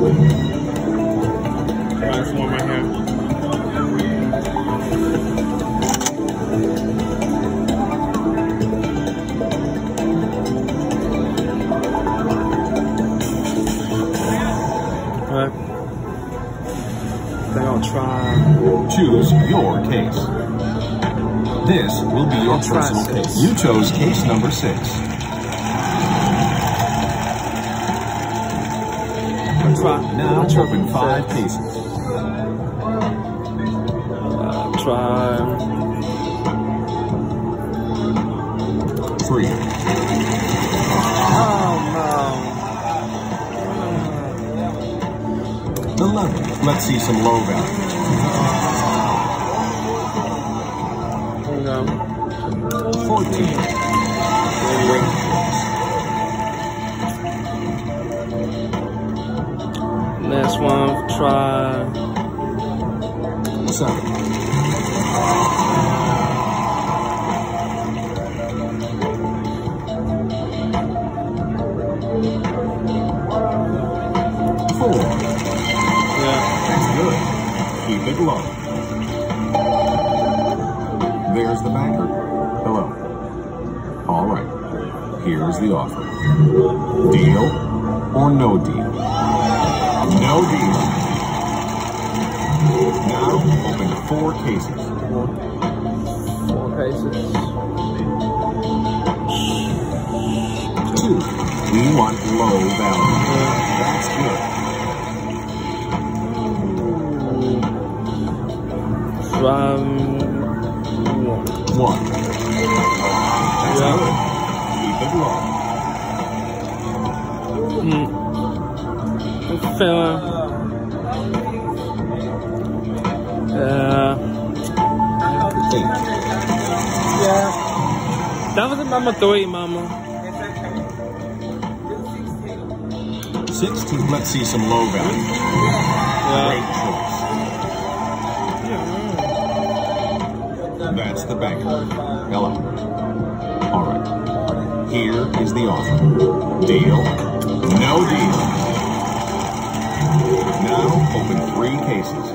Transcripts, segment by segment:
Nice one right here. Alright. Then I'll try. Choose your case. This will be your I'll personal case. You chose case number six. Try. Now open five. I'll try. Three, Oh eleven. Let's see some low value. no. No. Fourteen. Next one, try. Seven. Four. Yeah. That's good. Keep it low. There's the banker. Hello. All right. Here's the offer. Deal or no deal? No deal. Now open four cases. Four cases. Two. We want low value. That's good. Try. One. One. That's Yeah. good. Keep it low. Hmm. Yeah. That was a number three, mama. Sixteen. Let's see some low value. Great Yeah. choice. That's the banker. Hello. All right. Here is the offer. Deal. No deal. Now open three cases.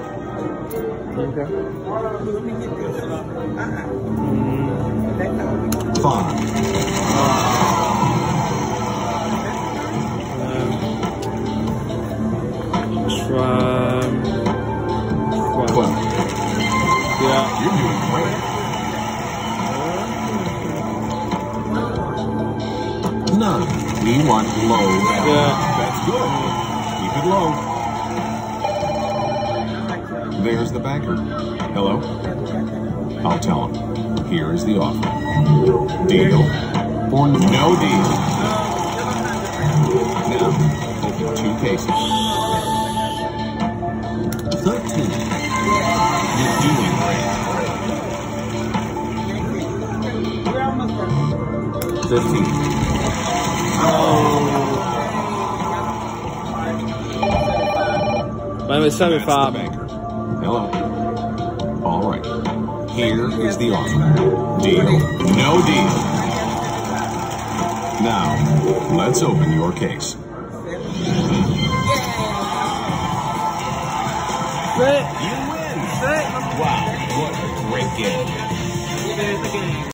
Okay. Five. Try. Twelve. Twelve. Yeah. You're doing great. Nine. We want low. Yeah. That's good. It low. There's the banker. Hello. I'll tell him. Here is the offer. Deal or no deal. Now, open two cases. Thirteen. You're doing great. Fifteen. Wait oh. That's the 75. banker. Hello. All right. Here is the offer. Deal. No deal. Now, let's open your case. Sit. You win. Sit. Wow, what a great game.